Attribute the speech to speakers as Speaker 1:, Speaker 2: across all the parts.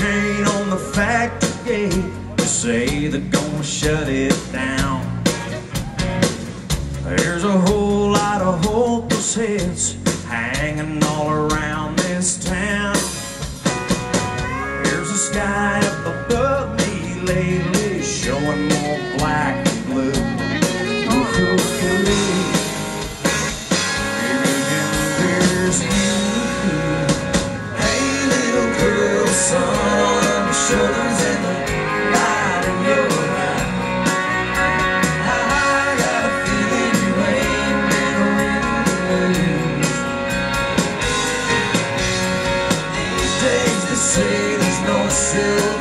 Speaker 1: wait on the factory gate. They say they're gonna shut it down. There's a whole lot of hopeless heads hanging all around this town. There's a sky up above me lately showing more black and blue. Oh, There's you. Say there's no silver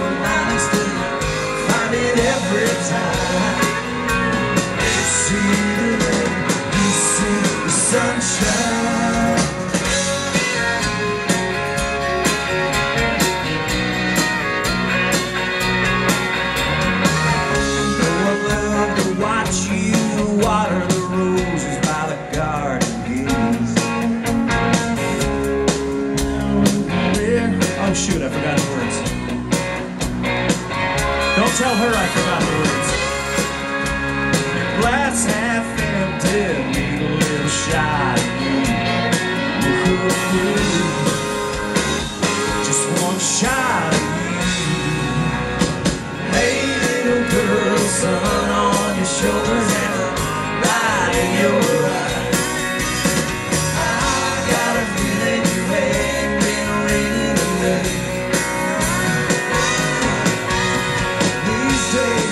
Speaker 2: Don't tell her I forgot the words.
Speaker 1: Glass half empty, need a little shot. Just one shot of you. Hey, little girl, sun on your shoulders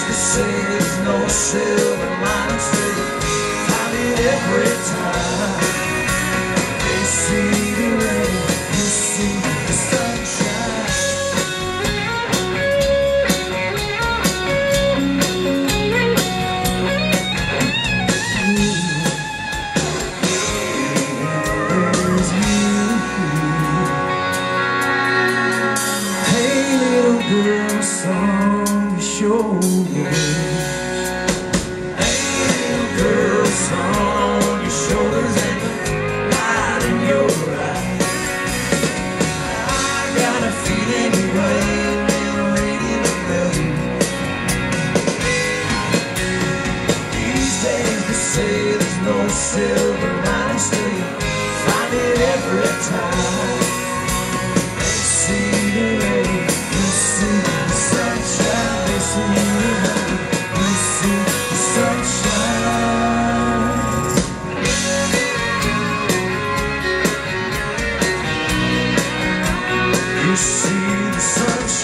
Speaker 1: they say there's no silver linings till you find it every time. On your shoulders light in your eyes. I got a feeling you reading. These days they say there's no silver linings till you find it every time. search